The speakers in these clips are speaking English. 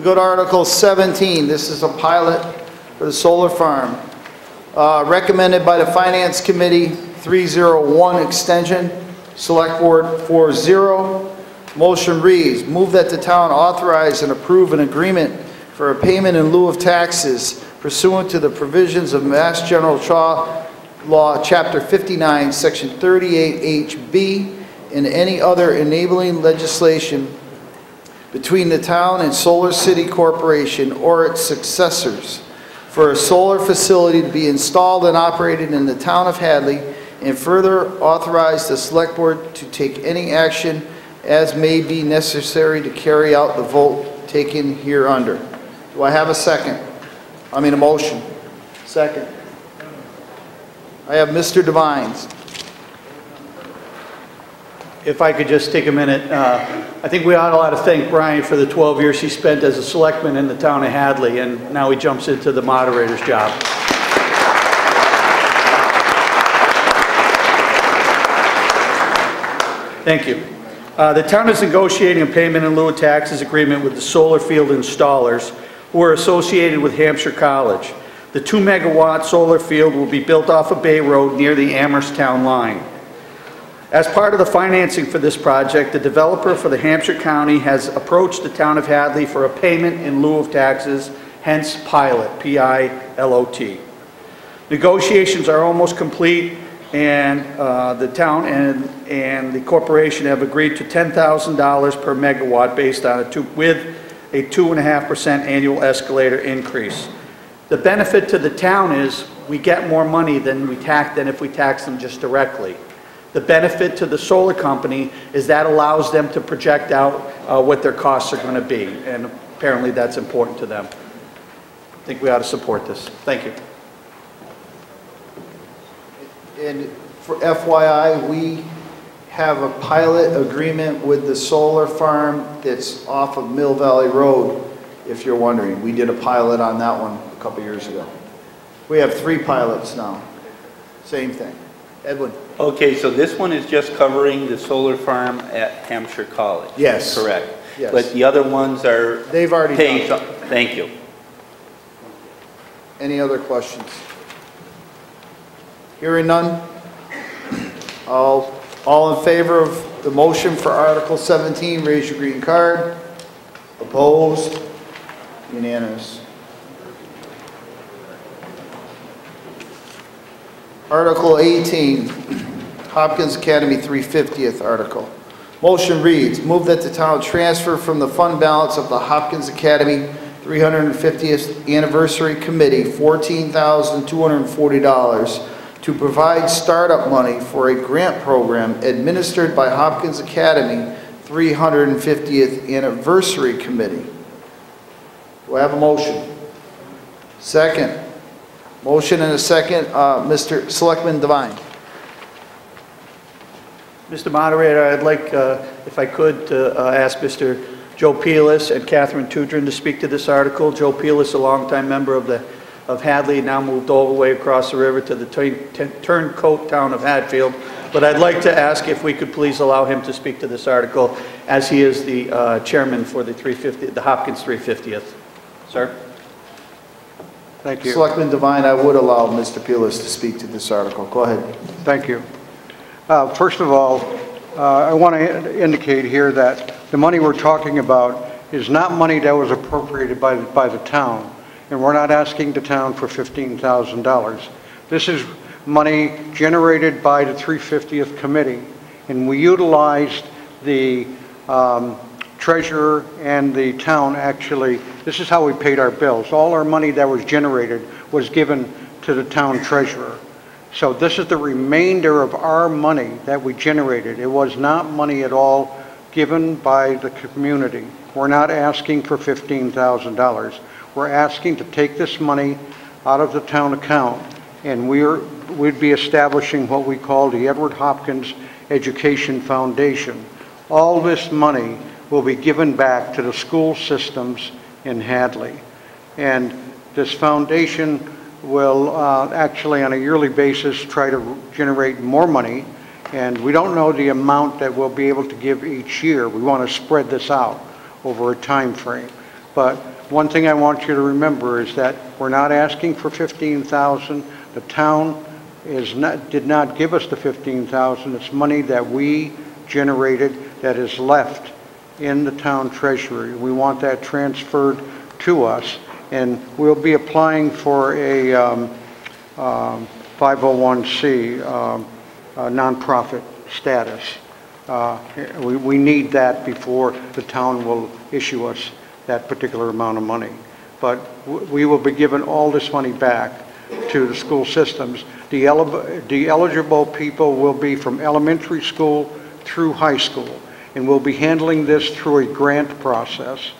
We go to Article 17. This is a pilot for the solar farm. Uh, Recommended by the Finance Committee, 301 extension, Select Board 4-0. Motion reads, move that the town authorize and approve an agreement for a payment in lieu of taxes pursuant to the provisions of Mass General Law, Law, Chapter 59, Section 38Hb, and any other enabling legislation between the town and Solar City Corporation or its successors for a solar facility to be installed and operated in the town of Hadley, and further authorize the Select Board to take any action as may be necessary to carry out the vote taken here under. Do I have a second? I mean, a motion. Second. I have Mr. Devines. If I could just take a minute, uh, I think we ought to thank Brian for the 12 years he spent as a selectman in the town of Hadley, and now he jumps into the moderator's job. Thank you. Uh, The town is negotiating a payment in lieu of taxes agreement with the solar field installers who are associated with Hampshire College. The 2-megawatt solar field will be built off of Bay Road near the Amherst Town line. As part of the financing for this project, the developer for the Hampshire County has approached the town of Hadley for a payment in lieu of taxes, hence PILOT, P-I-L-O-T. Negotiations are almost complete, and uh, the town and, and the corporation have agreed to $10,000 per megawatt based on a two, with a 2.5% annual escalator increase. The benefit to the town is we get more money than we tax, than if we tax them just directly. The benefit to the solar company is that allows them to project out uh, what their costs are going to be, and apparently that's important to them. I think we ought to support this. Thank you. And for FYI, we have a pilot agreement with the solar farm that's off of Mill Valley Road, if you're wondering. We did a pilot on that one a couple years ago. We have three pilots now. Same thing. Edwin? Okay, so this one is just covering the solar farm at Hampshire College? Yes. Correct? Yes. But the other ones are They've already paid, done. thank you. Any other questions? Hearing none? All, all in favor of the motion for Article 17, raise your green card. Opposed? Unanimous. Article 18, Hopkins Academy 350th article. Motion reads, move that the town transfer from the fund balance of the Hopkins Academy 350th Anniversary Committee $14,240 to provide startup money for a grant program administered by Hopkins Academy 350th Anniversary Committee. Do I have a motion? Second. Motion and a second, uh, Mr. Selectman Devine. Mr. Moderator, I'd like, uh, if I could, to uh, ask Mr. Joe Peelis and Catherine Tudrin to speak to this article. Joe Peelis, a longtime member of the, of Hadley, now moved all the way across the river to the turn- turncoat town of Hatfield. But I'd like to ask if we could please allow him to speak to this article, as he is the uh, chairman for the 350, the Hopkins 350th. Sir? Thank you. Selectman Devine, I would allow Mr. Peelis to speak to this article. Go ahead. Thank you. Uh, First of all, uh, I want to indicate here that the money we're talking about is not money that was appropriated by, the- by the town, and we're not asking the town for $15,000. This is money generated by the 350th Committee, and we utilized the um, treasurer and the town actually, this is how we paid our bills. All our money that was generated was given to the town treasurer. So this is the remainder of our money that we generated. It was not money at all given by the community. We're not asking for $15,000. We're asking to take this money out of the town account, and we're, we'd be establishing what we call the Edward Hopkins Education Foundation. All this money will be given back to the school systems in Hadley. And this foundation will uh, actually, on a yearly basis, try to generate more money. And we don't know the amount that we'll be able to give each year. We want to spread this out over a time frame. But one thing I want you to remember is that we're not asking for 15,000. The town is not, did not give us the 15,000. It's money that we generated that is left in the town treasury. We want that transferred to us, and we'll be applying for a um, um, 501c um, uh, nonprofit status. Uh, We we need that before the town will issue us that particular amount of money. But we will be giving all this money back to the school systems. The eli- the eligible people will be from elementary school through high school, and we'll be handling this through a grant process.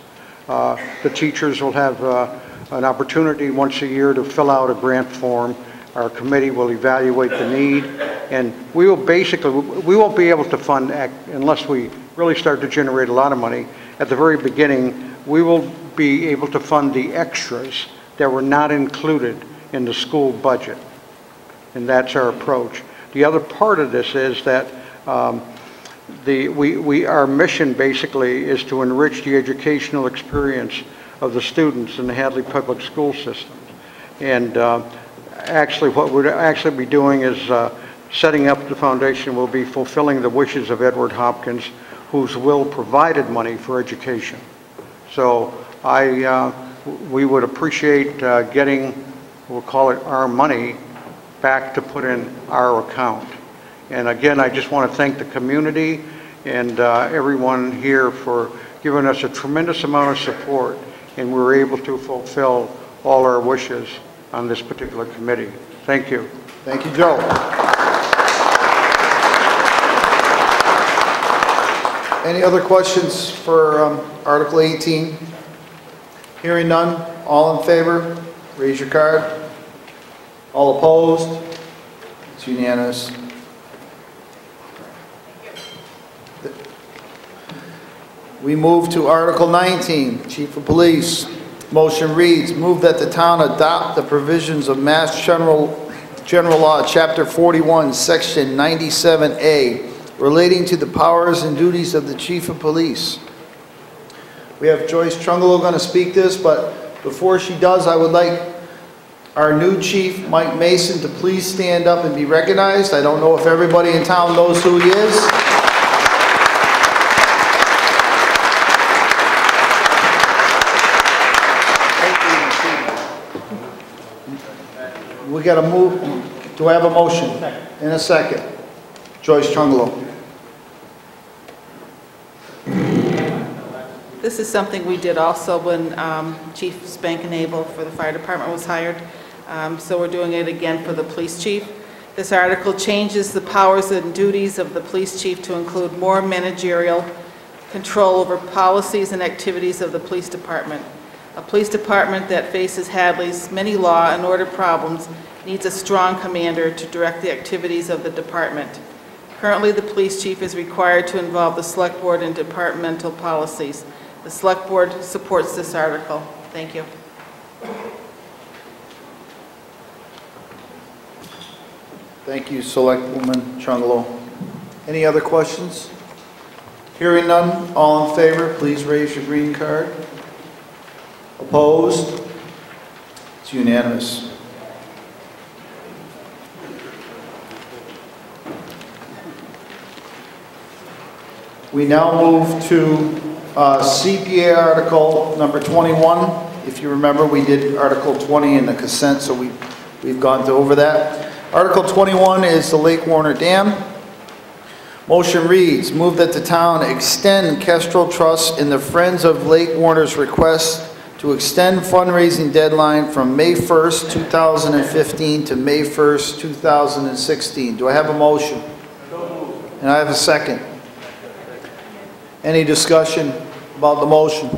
Uh, The teachers will have uh, an opportunity once a year to fill out a grant form. Our committee will evaluate the need, and we will basically, we won't be able to fund, unless we really start to generate a lot of money, at the very beginning, we will be able to fund the extras that were not included in the school budget. And that's our approach. The other part of this is that um, the, we, we, our mission basically is to enrich the educational experience of the students in the Hadley Public School System. And uh, actually, what we'll actually be doing is uh, setting up the foundation, will be fulfilling the wishes of Edward Hopkins, whose will provided money for education. So I, uh, we would appreciate uh, getting, we'll call it our money, back to put in our account. And again, I just want to thank the community and uh, everyone here for giving us a tremendous amount of support, and we were able to fulfill all our wishes on this particular committee. Thank you. Thank you, Joe. Any other questions for um, Article 18? Hearing none, all in favor, raise your card. All opposed? It's unanimous. We move to Article 19, Chief of Police. Motion reads, move that the town adopt the provisions of Mass General, General Law, Chapter 41, Section 97A, relating to the powers and duties of the Chief of Police. We have Joyce Chunglo going to speak this, but before she does, I would like our new chief, Mike Mason, to please stand up and be recognized. I don't know if everybody in town knows who he is. We got to move, do I have a motion? In a second. Joyce Chunglo. This is something we did also when um, Chief Spanknebel for the fire department was hired. Um, So we're doing it again for the police chief. This article changes the powers and duties of the police chief to include more managerial control over policies and activities of the police department. A police department that faces Hadley's many law and order problems needs a strong commander to direct the activities of the department. Currently, the police chief is required to involve the select board in departmental policies. The select board supports this article. Thank you. Thank you, Selectwoman Chunglo. Any other questions? Hearing none, all in favor, please raise your green card. Opposed? It's unanimous. We now move to uh, CPA Article number 21. If you remember, we did Article 20 in the consent, so we, we've gone over that. Article 21 is the Lake Warner Dam. Motion reads, move that the town extend Kestrel Trust in the Friends of Lake Warner's request to extend fundraising deadline from May 1st, 2015 to May 1st, 2016. Do I have a motion? And I have a second. Any discussion about the motion?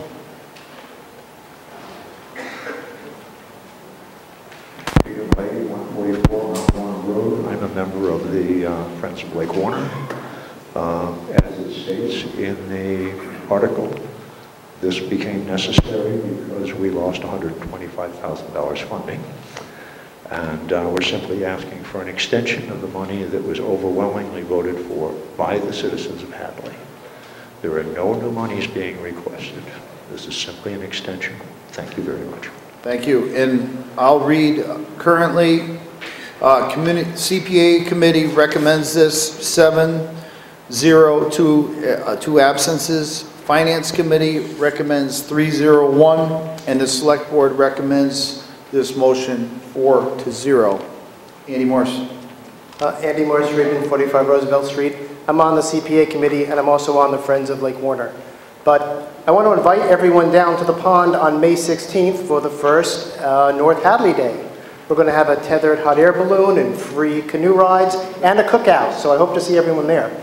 Peter Blady, 144 Mount Warner Road. I'm a member of the uh, Friends of Lake Warner. Um, As it states in the article, this became necessary because we lost $125,000 funding. And uh, we're simply asking for an extension of the money that was overwhelmingly voted for by the citizens of Hadley. There are no new monies being requested. This is simply an extension. Thank you very much. Thank you. And I'll read, currently, uh, CPA committee recommends this, seven, zero, two, uh, two absences. Finance committee recommends three, zero, one, and the select board recommends this motion four to zero. Andy Morse. Uh, Andy Morse, Friedman, 45 Roosevelt Street. I'm on the CPA committee, and I'm also on the Friends of Lake Warner. But I want to invite everyone down to the pond on May 16th for the first uh, North Hadley Day. We're going to have a tethered hot air balloon and free canoe rides and a cookout, so I hope to see everyone there.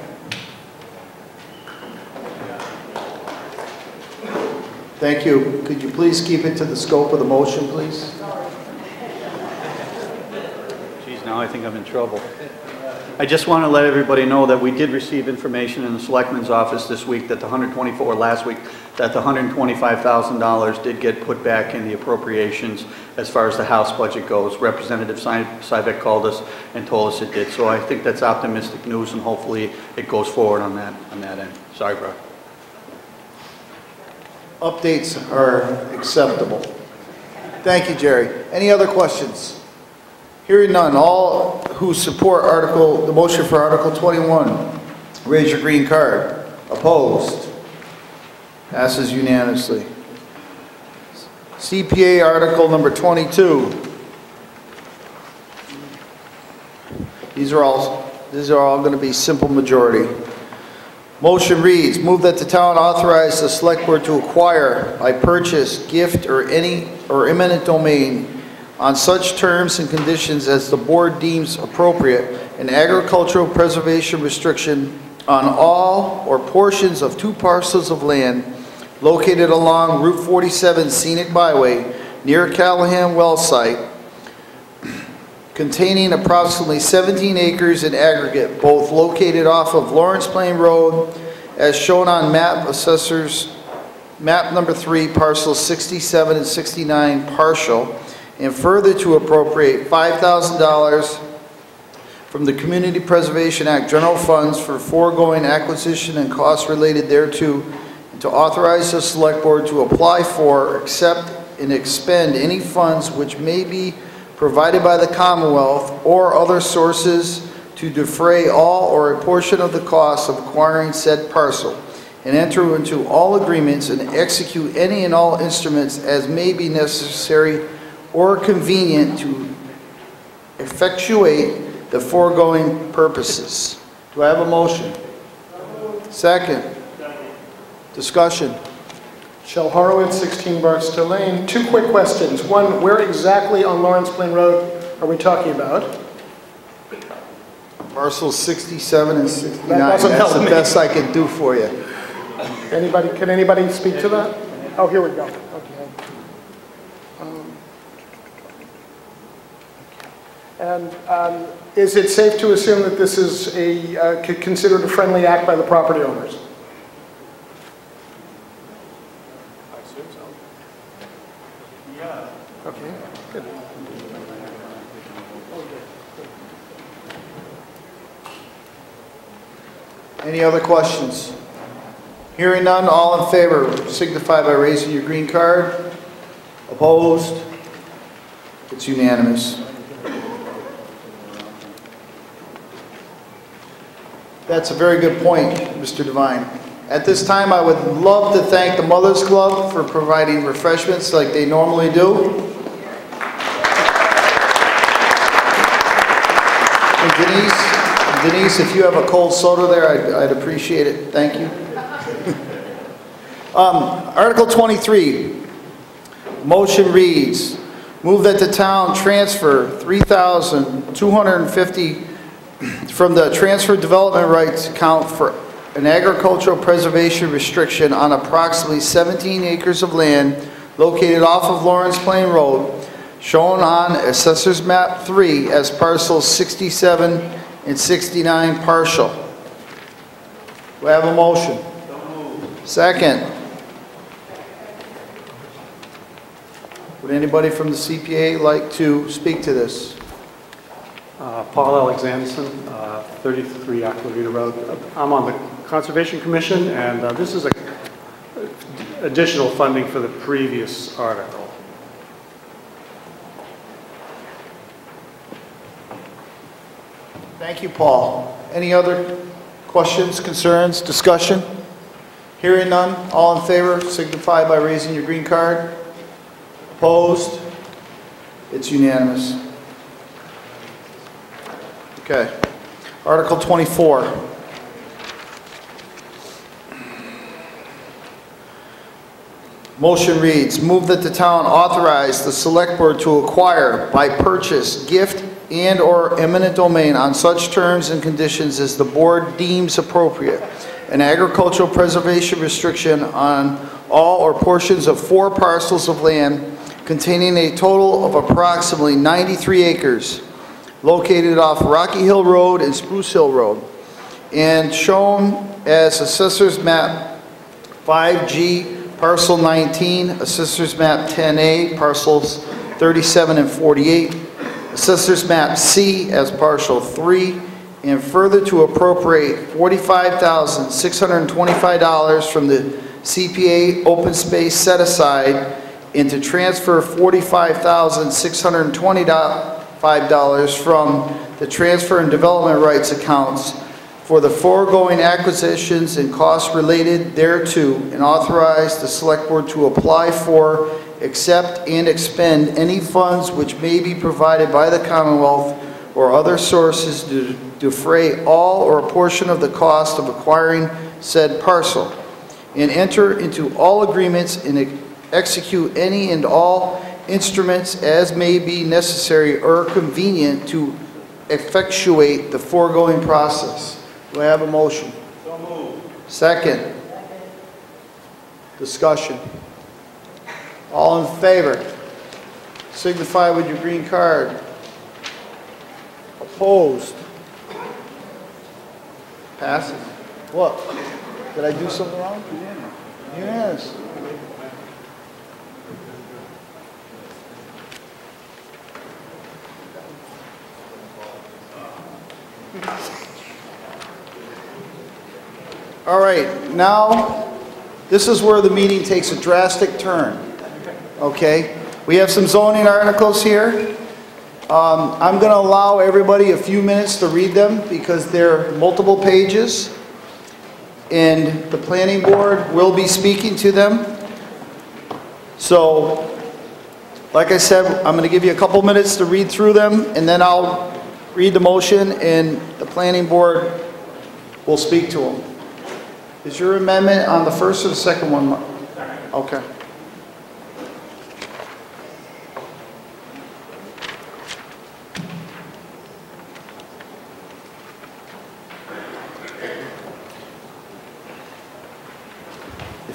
Thank you. Could you please keep it to the scope of the motion, please? Geez, now I think I'm in trouble. I just want to let everybody know that we did receive information in the selectman's office this week that the 124, last week, that the $125,000 did get put back in the appropriations as far as the House budget goes. Representative Si- Scibak called us and told us it did. So I think that's optimistic news, and hopefully it goes forward on that, on that end. Sorry, Brock. Updates are acceptable. Thank you, Gerry. Any other questions? Hearing none, all who support Article, the motion for Article 21, raise your green card. Opposed? Passes unanimously. CPA Article number 22. These are all, these are all going to be simple majority. Motion reads, move that the town authorize the select board to acquire by purchase, gift, or any, or eminent domain on such terms and conditions as the board deems appropriate, an agricultural preservation restriction on all or portions of two parcels of land located along Route 47 Scenic Byway near Callahan Well Site, containing approximately 17 acres in aggregate, both located off of Lawrence Plain Road, as shown on map assessors, map number three, parcels 67 and 69 partial, and further to appropriate $5,000 from the Community Preservation Act general funds for foregoing acquisition and costs related thereto, and to authorize the Select Board to apply for, accept, and expend any funds which may be provided by the Commonwealth or other sources to defray all or a portion of the cost of acquiring said parcel, and enter into all agreements and execute any and all instruments as may be necessary or convenient to effectuate the foregoing purposes. Do I have a motion? Second. Discussion. Shel Horowitz, 16 Barstow Lane. Two quick questions. One, where exactly on Lawrence Plain Road are we talking about? Parcels 67 and 69. That That's the me. best I can do for you. Anybody, can anybody speak to that? Oh, here we go. Okay. Um, And um, is it safe to assume that this is a, uh, considered a friendly act by the property owners? I assume so. Yeah. Okay, good. Any other questions? Hearing none, all in favor signify by raising your green card. Opposed? It's unanimous. That's a very good point, Mr. Devine. At this time, I would love to thank the Mothers Club for providing refreshments like they normally do. And Denise, Denise, if you have a cold soda there, I'd, I'd appreciate it. Thank you. Um, Article 23, motion reads, move that the town transfer 3250 from the transfer development rights account for an agricultural preservation restriction on approximately 17 acres of land located off of Lawrence Plain Road, shown on Assessor's Map 3 as parcels 67 and 69 partial. Do I have a motion? Second. Would anybody from the CPA like to speak to this? Uh, Paul Alexanderson, uh, 33 Aquavita Road. I'm on the Conservation Commission, and uh, this is a additional funding for the previous article. Thank you, Paul. Any other questions, concerns, discussion? Hearing none, all in favor signify by raising your green card. Opposed? It's unanimous. Okay. Article 24. Motion reads, move that the town authorize the select board to acquire by purchase, gift, and/or eminent domain on such terms and conditions as the board deems appropriate, an agricultural preservation restriction on all or portions of four parcels of land containing a total of approximately 93 acres located off Rocky Hill Road and Spruce Hill Road, and shown as Assessor's Map 5G, Parcel 19, Assessor's Map 10A, Parcels 37 and 48, Assessor's Map C as Partial 3, and further to appropriate $45,625 from the CPA open space set aside and to transfer $45,625 from the transfer and development rights accounts for the foregoing acquisitions and costs related thereto, and authorize the select board to apply for, accept, and expend any funds which may be provided by the Commonwealth or other sources to defray all or a portion of the cost of acquiring said parcel, and enter into all agreements and execute any and all instruments as may be necessary or convenient to effectuate the foregoing process. Do I have a motion? So moved. Second. Discussion. All in favor? Signify with your green card. Opposed? Passes. What? Did I do something wrong? Yes. All right, now, this is where the meeting takes a drastic turn, okay? We have some zoning articles here. Um, I'm going to allow everybody a few minutes to read them because they're multiple pages. And the planning board will be speaking to them. So, like I said, I'm going to give you a couple minutes to read through them, and then I'll read the motion, and the planning board will speak to them. Is your amendment on the first or the second one? Okay.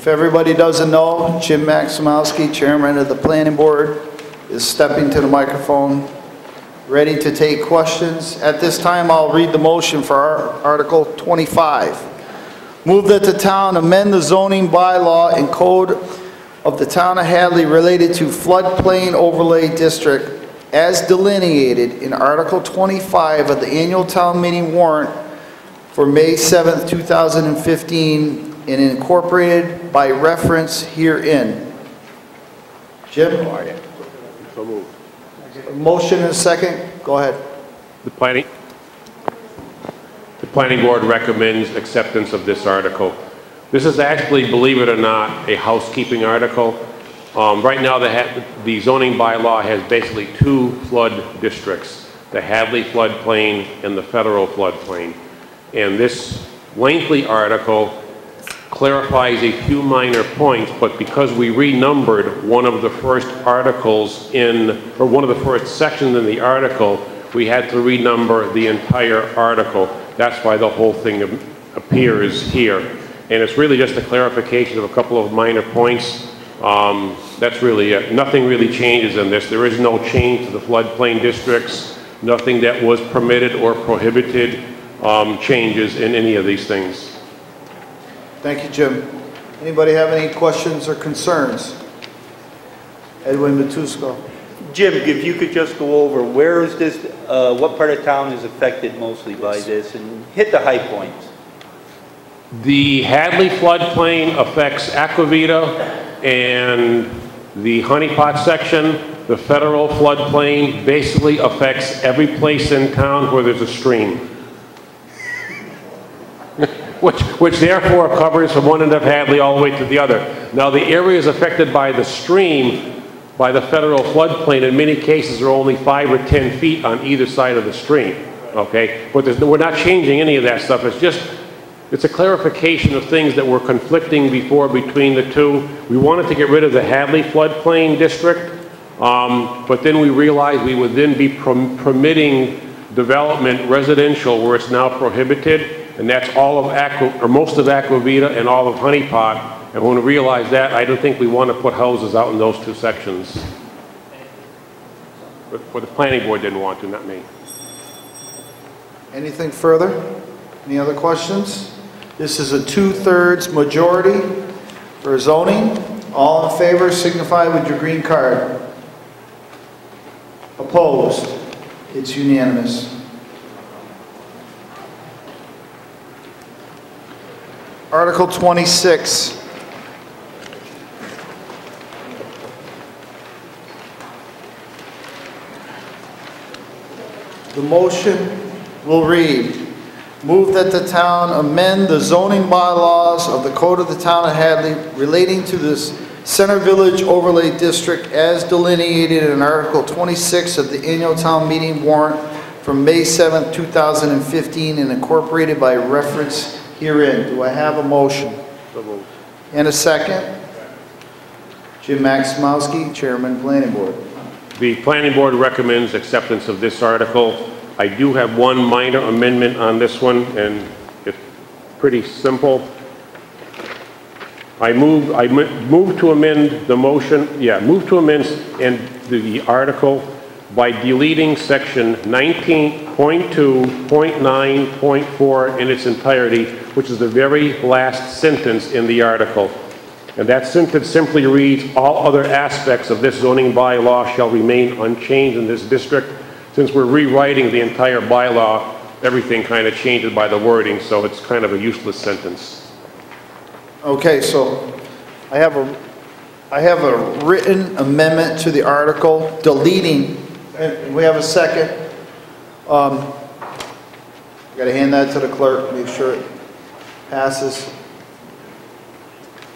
If everybody doesn't know, Jim Maksimoski, Chairman of the Planning Board, is stepping to the microphone, ready to take questions. At this time, I'll read the motion for Article 25. Move that the town amend the zoning bylaw and code of the town of Hadley related to floodplain overlay district as delineated in Article 25 of the annual town meeting warrant for May 7th, 2015, and incorporated by reference herein. Jim? So moved. Motion and a second, go ahead. The planning, the planning board recommends acceptance of this article. This is actually, believe it or not, a housekeeping article. Um, right now, the, ha- the zoning bylaw has basically two flood districts, the Hadley floodplain and the federal floodplain. And this lengthy article clarifies a few minor points, but because we renumbered one of the first articles in, or one of the first sections in the article, we had to renumber the entire article. That's why the whole thing appears here. And it's really just a clarification of a couple of minor points. Um, That's really it. Nothing really changes in this. There is no change to the floodplain districts. Nothing that was permitted or prohibited um, changes in any of these things. Thank you, Jim. Anybody have any questions or concerns? Edwin Matusko. Jim, if you could just go over, where is this, uh, what part of town is affected mostly by this, and hit the high points? The Hadley floodplain affects Aquavita and the Honeypot section. The federal floodplain basically affects every place in town where there's a stream. Which, which therefore covers from one end of Hadley all the way to the other. Now, the areas affected by the stream, by the federal floodplain, in many cases are only five or 10 feet on either side of the stream, okay? But we're not changing any of that stuff, it's just, it's a clarification of things that were conflicting before between the two. We wanted to get rid of the Hadley floodplain district, um, but then we realized we would then be perm- permitting development residential where it's now prohibited, and that's all of Aqua, or most of Aquavita and all of Honey Pot. And when we realize that, I don't think we want to put houses out in those two sections. But, the planning board didn't want to, not me. Anything further? Any other questions? This is a two-thirds majority for zoning. All in favor signify with your green card. Opposed? It's unanimous. Article 26. The motion will read, move that the town amend the zoning bylaws of the Code of the Town of Hadley relating to this Center Village Overlay District as delineated in Article 26 of the annual town meeting warrant from May 7th, 2015, and incorporated by reference herein. Do I have a motion? And a second? Jim Maksimoski, Chairman, Planning Board. The planning board recommends acceptance of this article. I do have one minor amendment on this one, and it's pretty simple. I move, I move to amend the motion, yeah, move to amend and the article by deleting section 19.2.9.4 in its entirety, which is the very last sentence in the article. And that sentence simply reads, "All other aspects of this zoning bylaw shall remain unchanged in this district." Since we're rewriting the entire bylaw, everything kind of changes by the wording, so it's kind of a useless sentence. Okay, so I have a, I have a written amendment to the article deleting, we have a second. Um, Got to hand that to the clerk, make sure it passes.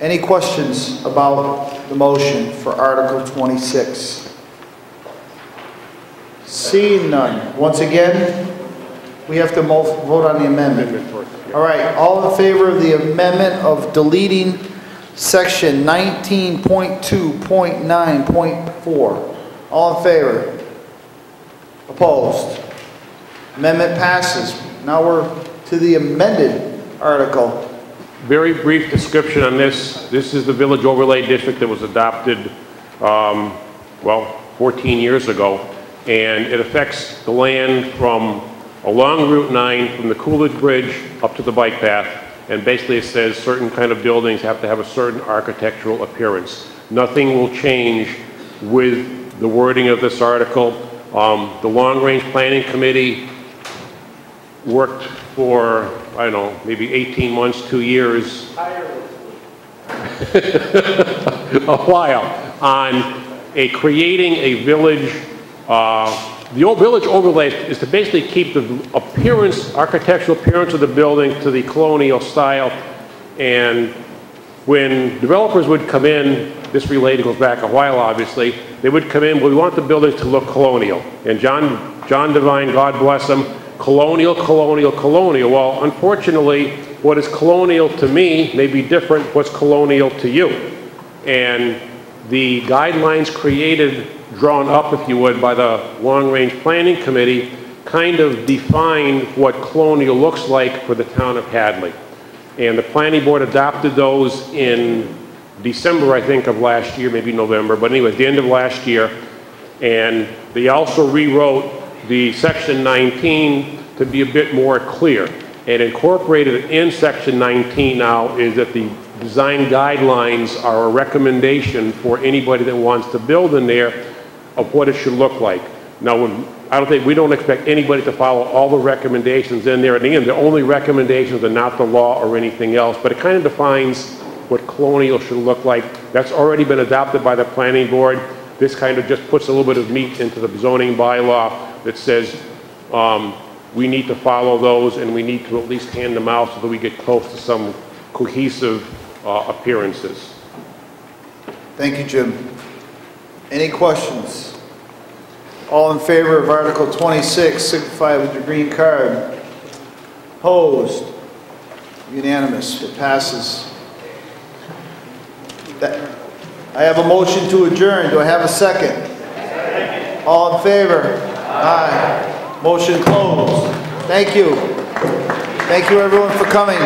Any questions about the motion for Article 26? Seeing none. Once again, we have to vote on the amendment. All right, all in favor of the amendment of deleting section 19.2.9.4? All in favor? Opposed? Amendment passes. Now we're to the amended article. Very brief description on this. This is the village overlay district that was adopted, um, well, 14 years ago. And it affects the land from along Route 9, from the Coolidge Bridge up to the bike path. And basically it says certain kind of buildings have to have a certain architectural appearance. Nothing will change with the wording of this article. Um, the Long Range Planning Committee worked for, I don't know, maybe 18 months, two years. A while, on a, creating a village, uh, the old village overlay is to basically keep the appearance, architectural appearance of the building to the colonial style. And when developers would come in, this related goes back a while, obviously, they would come in, we want the buildings to look colonial. And John, John Devine, God bless him, colonial, colonial, colonial. Well, unfortunately, what is colonial to me may be different what's colonial to you. And the guidelines created, drawn up, if you would, by the Long Range Planning Committee kind of define what colonial looks like for the town of Hadley. And the planning board adopted those in December, I think, of last year, maybe November, but anyway, the end of last year. And they also rewrote the section 19 to be a bit more clear. And incorporated in section 19 now is that the design guidelines are a recommendation for anybody that wants to build in there of what it should look like. Now, when- I don't think, we don't expect anybody to follow all the recommendations in there. And again, the only recommendations are not the law or anything else, but it kind of defines what colonial should look like. That's already been adopted by the planning board. This kind of just puts a little bit of meat into the zoning bylaw that says, um, we need to follow those and we need to at least hand them out so that we get close to some cohesive uh, appearances. Thank you, Jim. Any questions? All in favor of Article 26, signify with your green card. Opposed? Unanimous, it passes. That- I have a motion to adjourn, do I have a second? All in favor? Aye. Motion closed. Thank you. Thank you, everyone, for coming.